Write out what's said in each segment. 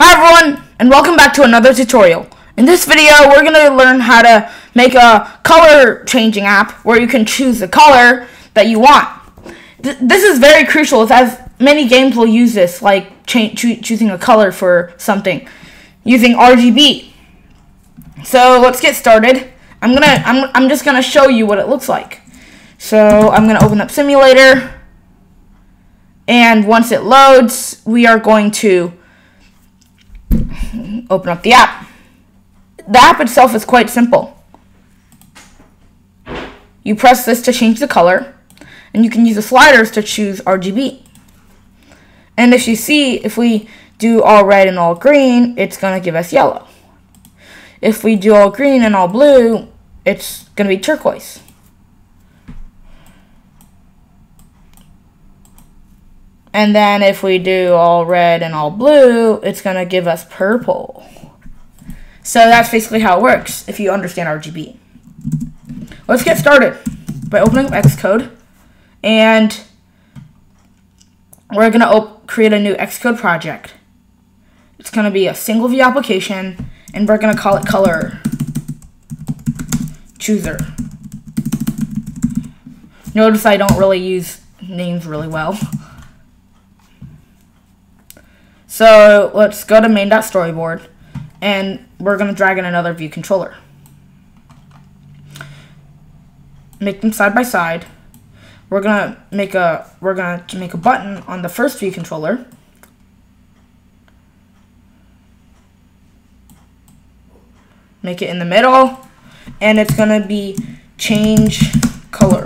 Hi everyone, and welcome back to another tutorial. In this video, we're going to learn how to make a color changing app where you can choose the color that you want. Th this is very crucial as many games will use this, like cho choosing a color for something using RGB. So let's get started. I'm gonna I'm I'm just gonna show you what it looks like. So I'm gonna open up simulator and once it loads we are going to open up the app. The app itself is quite simple. You press this to change the color and you can use the sliders to choose RGB. And if you see, if we do all red and all green, it's going to give us yellow. If we do all green and all blue, it's going to be turquoise. And then if we do all red and all blue, it's going to give us purple. So that's basically how it works if you understand RGB. Let's get started by opening up Xcode. And we're going to create a new Xcode project. It's going to be a single view application, and we're going to call it color chooser. Notice I don't really use names really well. So let's go to main.storyboard and we're going to drag in another view controller. Make them side by side. We're going to make a we're going to make a button on the first view controller. Make it in the middle and it's going to be change color.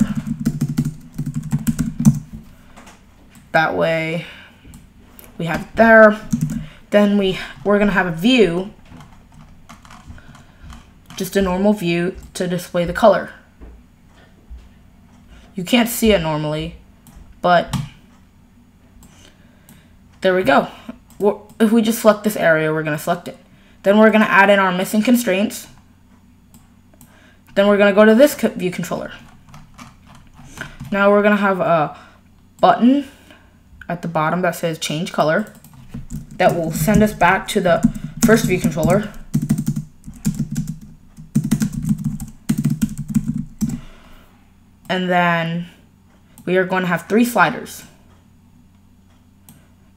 That way we have it there. Then we, we're going to have a view, just a normal view to display the color. You can't see it normally, but there we go. If we just select this area, we're going to select it. Then we're going to add in our missing constraints. Then we're going to go to this view controller. Now we're going to have a button at the bottom that says change color that will send us back to the first view controller. And then we are going to have three sliders.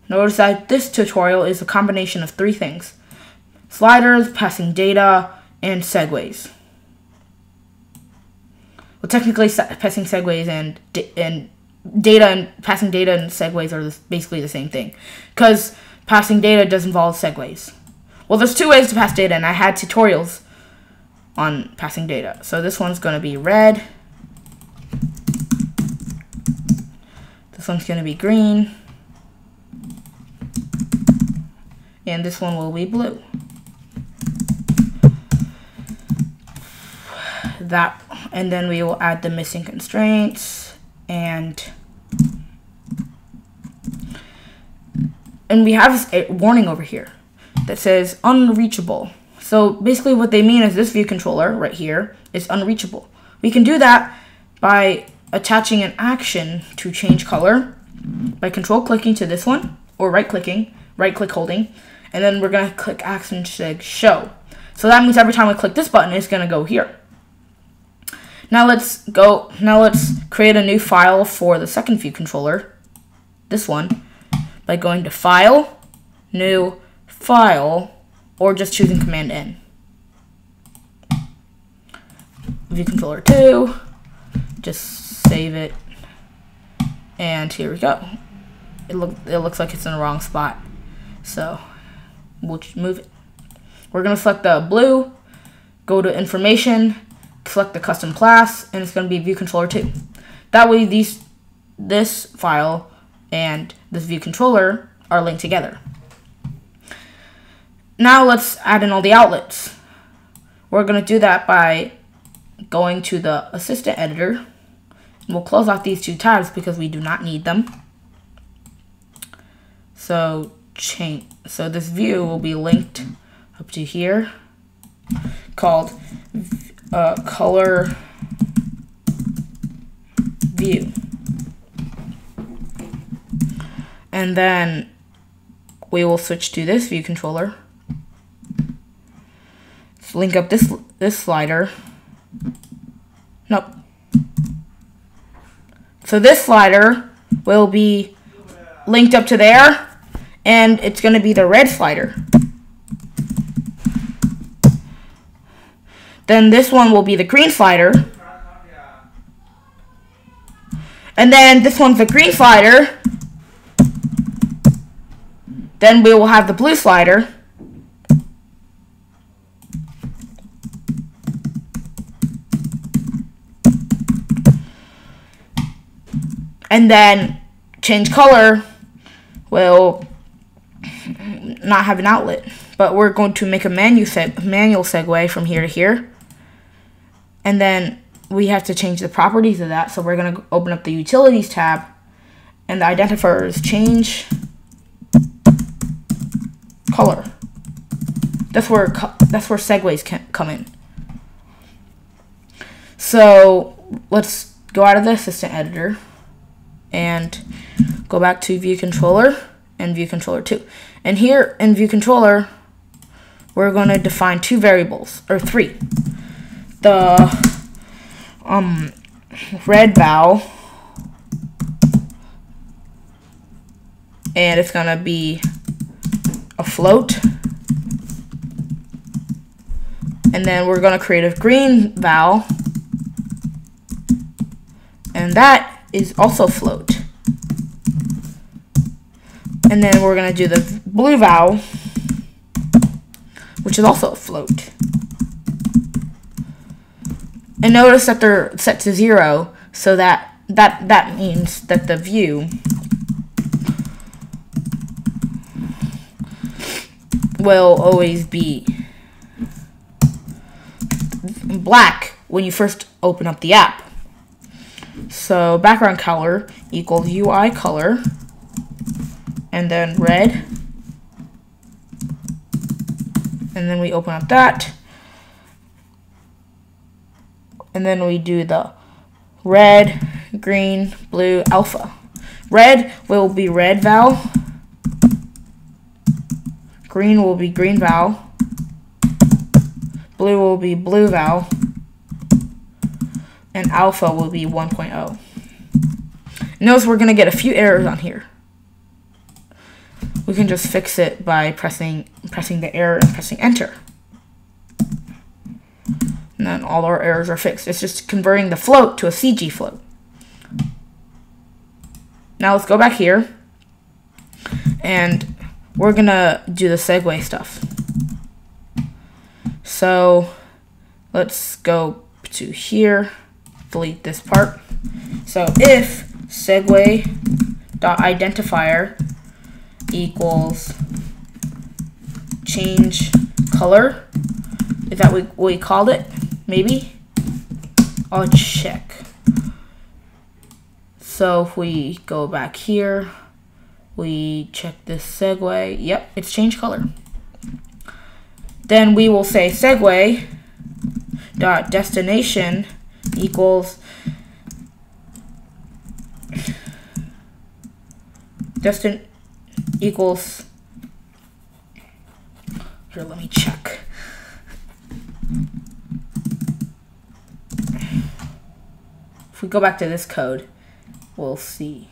Notice that this tutorial is a combination of three things. Sliders, passing data, and segues. Well, technically, passing segues and, and data and passing data and segues are basically the same thing because passing data does involve segues. Well, there's two ways to pass data, and I had tutorials on passing data. So this one's going to be red. This one's going to be green. And this one will be blue. That, and then we will add the missing constraints and and we have a warning over here that says unreachable. So basically what they mean is this view controller right here is unreachable. We can do that by attaching an action to change color by control clicking to this one or right clicking, right click holding, and then we're going to click action to show. So that means every time we click this button, it's going to go here. Now let's go, now let's create a new file for the second view controller, this one, by going to File, New, File, or just choosing Command N. View controller 2, just save it, and here we go. It, look, it looks like it's in the wrong spot, so we'll move it. We're going to select the blue, go to Information, select the custom class, and it's going to be view controller 2. That way these this file and this view controller are linked together. Now let's add in all the outlets. We're going to do that by going to the assistant editor. We'll close off these two tabs because we do not need them. So change so this view will be linked up to here called uh, color view. And then we will switch to this view controller. Let's link up this this slider. Nope. So this slider will be linked up to there, and it's going to be the red slider. Then this one will be the green slider. And then this one's the green slider. Then we will have the blue slider. And then change color will not have an outlet. But we're going to make a manual, seg manual segue from here to here. And then we have to change the properties of that. So we're going to open up the Utilities tab. And the identifier is change color. That's where that's where segues can come in. So let's go out of the assistant editor and go back to view controller and view controller 2. And here in view controller, we're going to define two variables, or three. The um, red val, and it's going to be a float. And then we're going to create a green val, and that is also float. And then we're going to do the blue val, which is also a float. And notice that they're set to zero, so that that that means that the view will always be black when you first open up the app. So background color equals UI color and then red. And then we open up that. And then we do the red, green, blue, alpha. Red will be red val. Green will be green val. Blue will be blue val. And alpha will be 1.0. Notice we're going to get a few errors on here we can just fix it by pressing pressing the error and pressing enter. And then all our errors are fixed. It's just converting the float to a CG float. Now let's go back here and we're gonna do the segue stuff. So let's go to here, delete this part. So if segue dot identifier equals change color. Is that what we called it? Maybe? I'll check. So if we go back here, we check this segue. Yep, it's changed color. Then we will say segue dot destination equals destin equals, here, let me check. If we go back to this code, we'll see.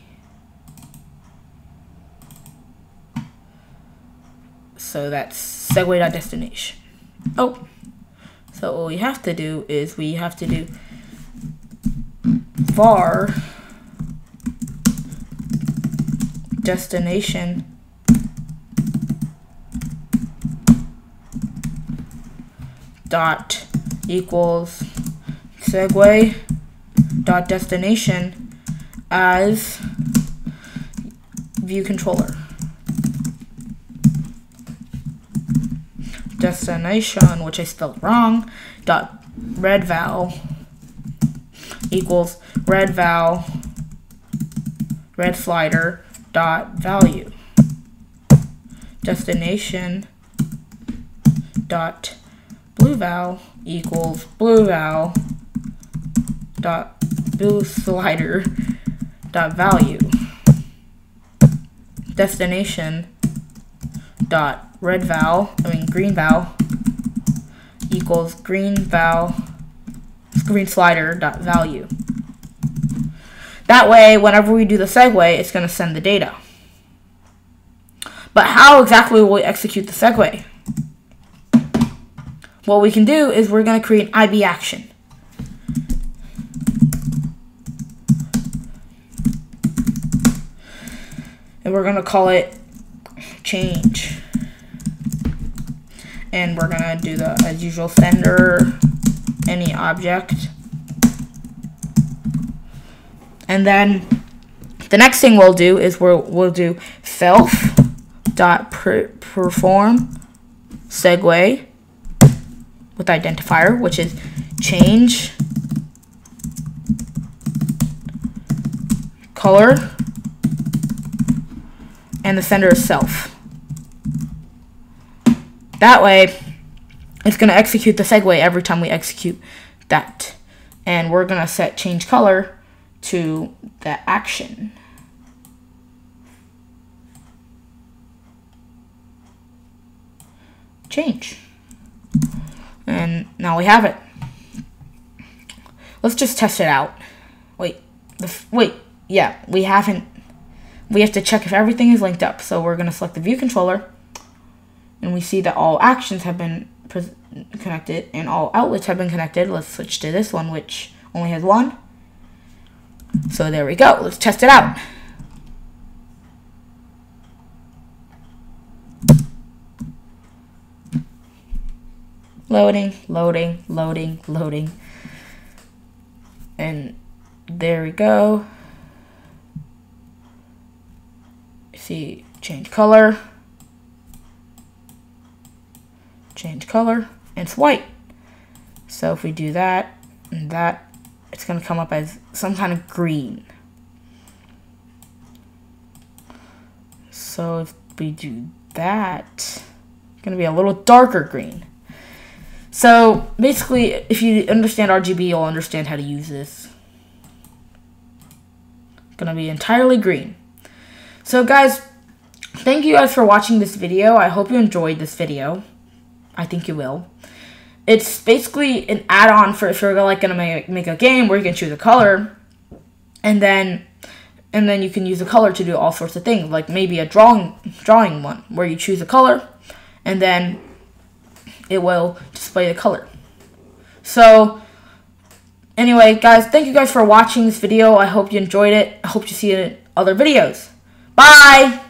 So that's segue.destination. Oh, so all we have to do is we have to do var destination dot equals segue dot destination as view controller. Destination, which I spelled wrong, dot red val equals red val red slider dot value destination dot blue val equals blue val dot blue slider dot value destination dot red val, I mean green val equals green val green slider dot value. That way, whenever we do the segue, it's going to send the data. But how exactly will we execute the segue? What we can do is we're going to create an IB action. We're going to call it change. And we're going to do the, as usual, sender any object. And then the next thing we'll do is we'll, we'll do self dot perform segue with identifier, which is change color and the sender is self. That way, it's going to execute the segue every time we execute that. And we're going to set change color to the action. Change. And now we have it. Let's just test it out. Wait, wait, yeah, we haven't, we have to check if everything is linked up. So we're going to select the view controller and we see that all actions have been connected and all outlets have been connected. Let's switch to this one, which only has one. So there we go. Let's test it out. Loading, loading, loading, loading. And there we go. See, change color. Change color. And it's white. So if we do that and that, it's going to come up as some kind of green. So if we do that, it's going to be a little darker green. So basically, if you understand RGB, you'll understand how to use this. It's going to be entirely green. So guys, thank you guys for watching this video. I hope you enjoyed this video. I think you will. It's basically an add-on for if you're like gonna make, make a game where you can choose a color and then and then you can use the color to do all sorts of things like maybe a drawing drawing one where you choose a color and then it will display the color. So anyway guys thank you guys for watching this video. I hope you enjoyed it. I hope you see it in other videos bye